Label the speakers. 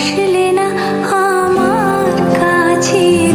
Speaker 1: আসলে না আমার কাছে।